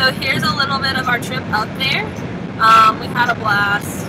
So here's a little bit of our trip up there. Um, we had a blast.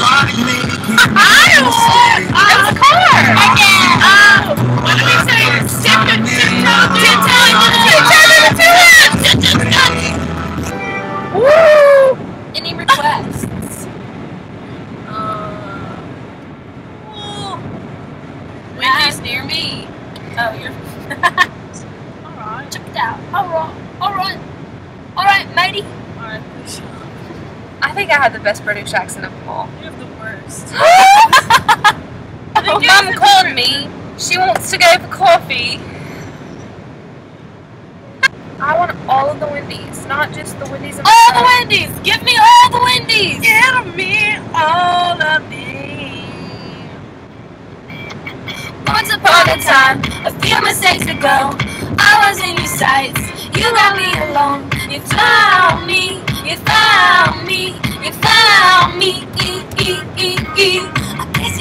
Rock me. It was a car. Think I had the best British accent of them all. You have the worst. Oh, Mum called me. She wants to go for coffee. I want all of the Wendy's, not just the Wendy's. in All the. Wendy's. Give me all the Wendy's. Give me all of me. Once upon a time, a few mistakes ago, I was in your sights. You got me alone. You found me. You found me. You found me. E, e, e, e. I guess.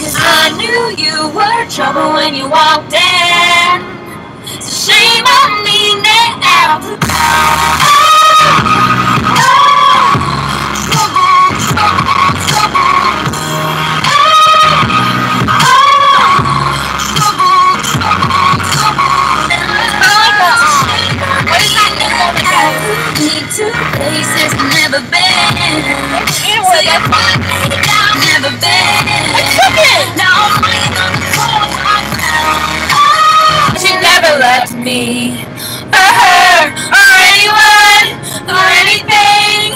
Cause I knew you were trouble when you walked in. So shame on me now. Need two places I've never been. So you find me down, never been. Now I'm waiting on the call She never left me, or her, or anyone, or anything.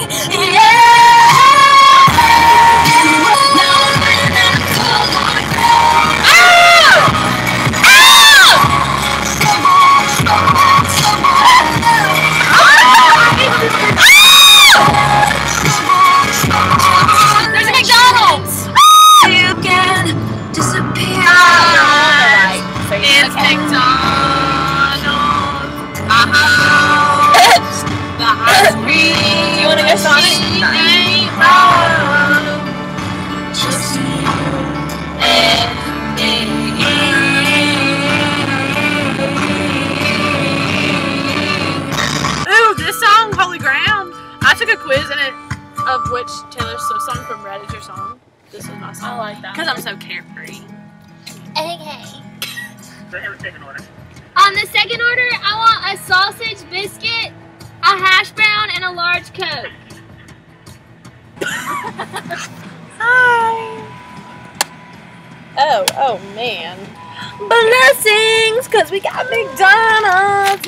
Oh, oh man. Blessings, cause we got McDonald's.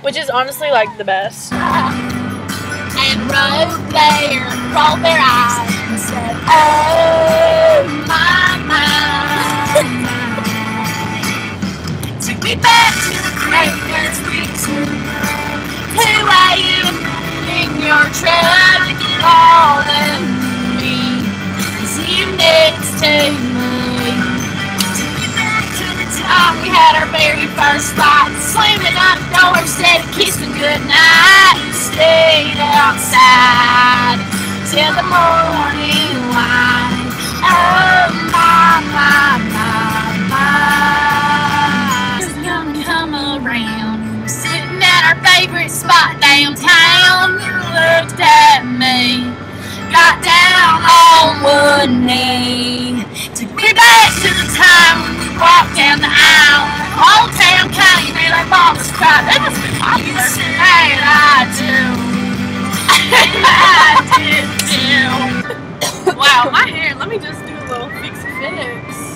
Which is honestly like the best. And rolled their, rolled their eyes and said, Oh my, my, Took me back to the graveyard streets. 2 a.m. in your to me. Me time we had our very first fight. Slamming out the door, said a kiss and. Stayed outside till the morning light. Oh my, my, my, my. It's gonna come around. Sitting at our favorite spot downtown. You looked at me. Got down on one knee. Took me back to the time when we walked down the aisle. Old town county made our mamas cry. That must be popular. And I do. I did too. Wow, my hair. Let me just do a little fix fix.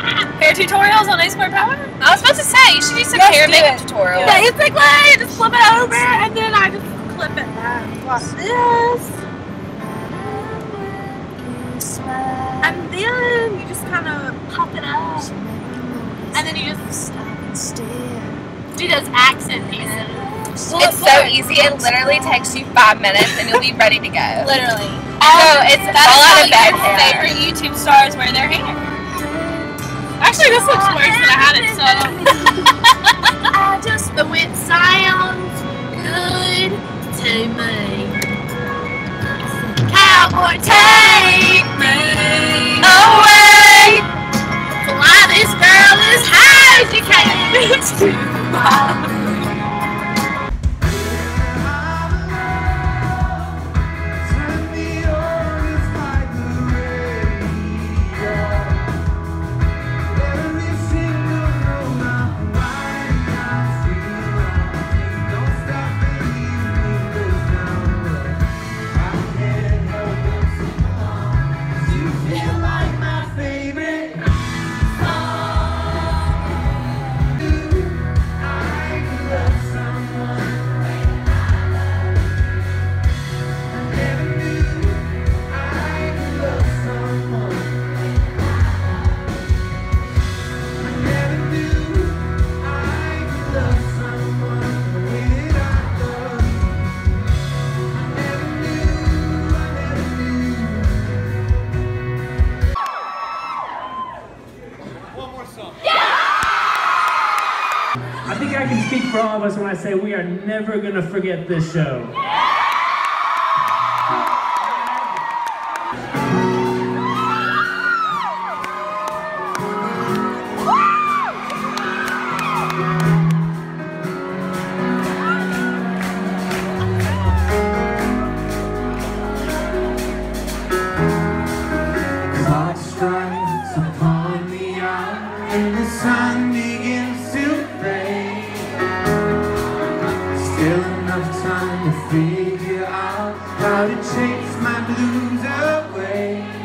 Hair tutorials on A Squared Power? I was about to say, you should do some Let's hair do makeup it. tutorial. Basically, just flip it over and then I just clip it back like this, and then you just kind of pop it up, and then you just do those accent pieces. Well, It's so easy. It literally takes you five minutes and you'll be ready to go. Literally. So it's That all out of bed your favorite YouTube stars wear their hair. Actually, this looks worse than I had it. So I just the wind sounds good to me. Cowboy, take me away. Fly this girl as high as you can. It's too far. Never to forget this show. Time to figure out how to chase my blues away.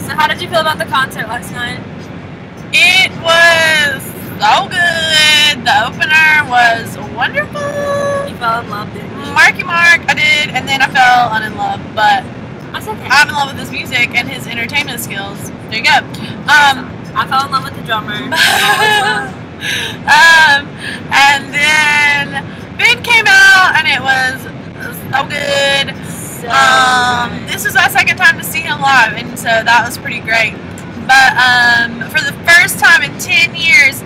Yeah, so how did you feel about the concert last night? it was so good. The opener was wonderful. You fell in love, didn't you? Marky Mark, I did, and then I fell un in love. But That's okay. I'm in love with his music and his entertainment skills. There you go. Um, I fell in love with the drummer. um, and then Ben came out, and it was so good. Um, this was my second time to see him live, and so that was pretty great. But um, for the first time in 10 years,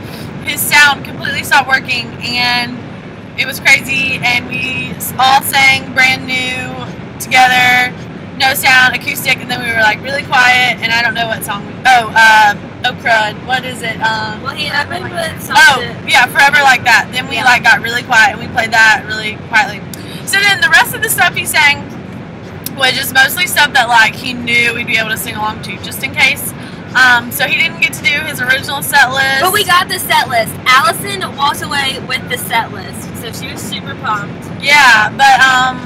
his sound completely stopped working, and it was crazy. And we all sang brand new together, no sound, acoustic, and then we were like really quiet. And I don't know what song. We, oh, uh, oh crud, what is it? Um, well, he opened with something. Oh, yeah, forever like that. Then we Yeah. like got really quiet and we played that really quietly. So then the rest of the stuff he sang was just mostly stuff that like he knew we'd be able to sing along to, just in case. Um, so he didn't get to do his original set list. But we got the set list. Allison walked away with the set list, so she was super pumped. Yeah, but um,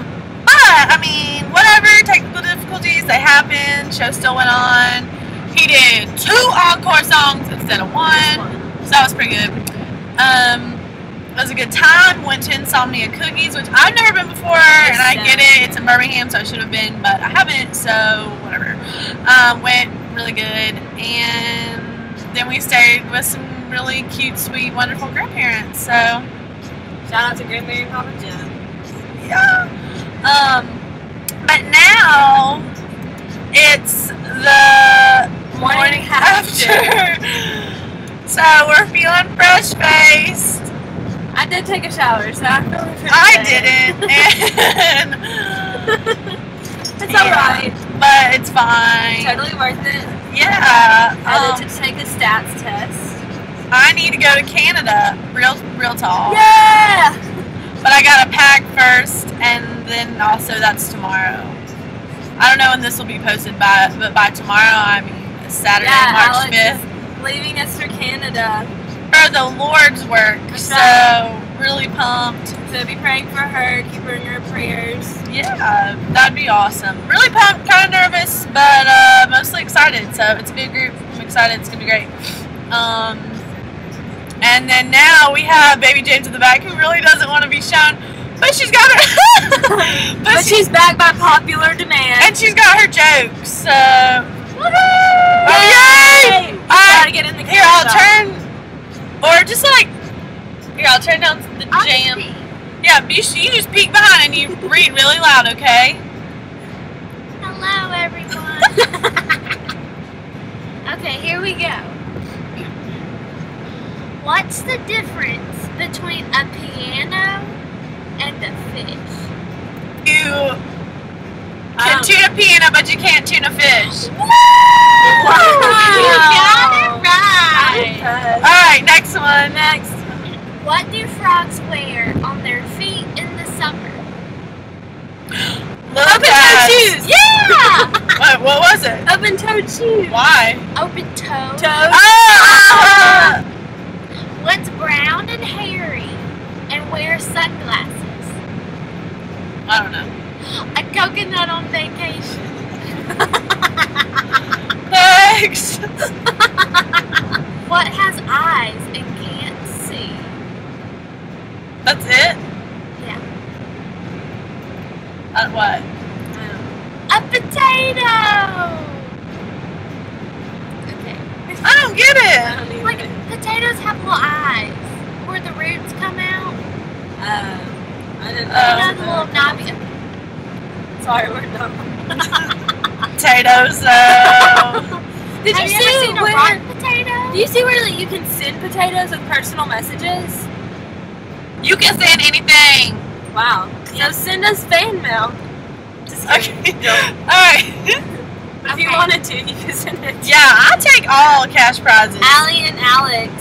but I mean, whatever. Technical difficulties they happened. Show still went on. He did two encore songs instead of one, so that was pretty good. Um, it was a good time. Went to Insomnia Cookies, which I've never been before, and I get it. It's in Birmingham, so I should have been, but I haven't. So whatever. Um, went really good, and then we stayed with some really cute, sweet, wonderful grandparents. So Shout out to Grandmary and Papa Jim. yeah. Um, but now it's the morning, Morning after. so we're feeling fresh did take a shower, so I pretty I good. didn't, and, It's Yeah. alright. but it's fine. Totally worth it. Yeah. I Um, to take a stats test. I need to go to Canada. Real, real tall. Yeah! But I gotta pack first, and then also that's tomorrow. I don't know when this will be posted by, but by tomorrow, I mean Saturday, Yeah, March fifth, leaving us for Canada. For the Lord's work. So really pumped. So be praying for her, keep her in your prayers. Yeah, that'd be awesome. Really pumped, kind of nervous, but uh, mostly excited. So it's a big group. I'm excited. It's gonna be great. Um, and then now we have Baby James in the back, who really doesn't want to be shown, but she's got her. but, But she- she's back by popular demand. and she's got her jokes. So Woohoo! Yay! We Alright, gotta get in the here I'll turn, or just like here I'll turn down the jam. Yeah, you, you just peek behind and you read really loud, okay? Hello, everyone. okay, here we go. What's the difference between a piano and a fish? You can don't- tune a piano, but you can't tune a fish. You got it right. Okay. All right, next one. Next. What do frogs wear on their feet in the summer? Open toe pads. shoes. Yeah! What, what was it? Open toed shoes. Why? Open toe. Toes. Ah! What's brown and hairy and wears sunglasses? I don't know. A coconut on vacation. Next. What has eyes and can't see? That's it. Yeah. Uh, what? A potato! Okay. I don't get it. Like, potatoes have little eyes where the roots come out. Uh, I didn't know, the little knobby. Sorry, we're done. Potatoes. though. Did have you, you see ever seen a where? rotten? Do you see where like, you can send potatoes with personal messages? you can send anything. Wow. So send us fan mail. Just kidding. Okay. All right. But if you wanted to, you can send it. to Yeah, I'll take all cash prizes. Ali and Alex,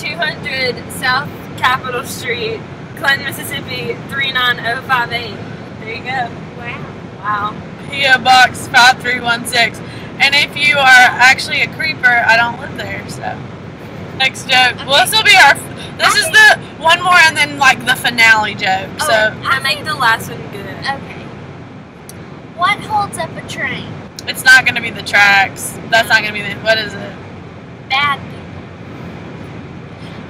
200 South Capitol Street, Clinton, Mississippi, 39058. There you go. Wow. Wow. PO Box 5316. And if you are actually a creeper, I don't live there, so. Next joke. Well, this will be our. This is the one more and then like the finale joke. Oh, so, I make the last one good. Okay. What holds up a train? it's not going to be the tracks. That's not going to be the. What is it? Bad people.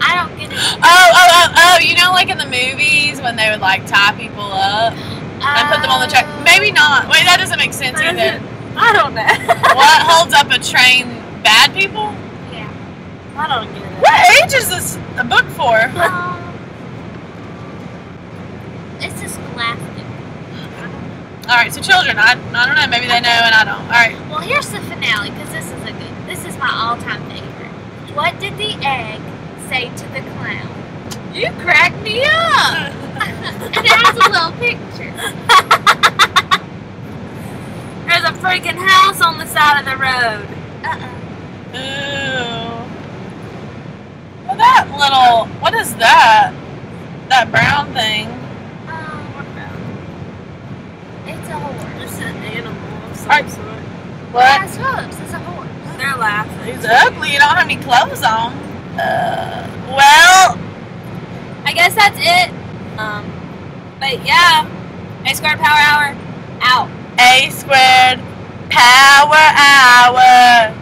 I don't get it. Oh, oh, oh, oh. You know, like in the movies when they would like tie people up and put them on the track? Maybe not. Wait, that doesn't make sense either. I don't know. What holds up a train? Bad people? Yeah. I don't get it. What age is this a book for? Um, it's just scholastic. All right, so children. I, I don't know. Maybe they know and I don't. All right. Well, here's the finale because this is a good. This is my all-time favorite. What did the egg say to the clown? You cracked me up. and it has a little picture. A freaking house on the side of the road. Uh-uh. Ooh. Well, that little. What is that? That brown thing. Um, what brown? it's a horse. It's an animal of some Alright. sort. What? has hooves. It's a horse. They're laughing. He's ugly. You don't have any clothes on. Uh, well, I guess that's it. Um, but yeah, A Squared Power Hour out. A squared power hour.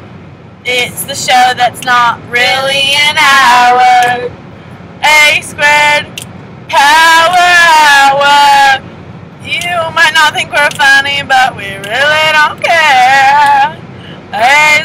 It's the show that's not really an hour. A squared power hour. You might not think we're funny, but we really don't care. A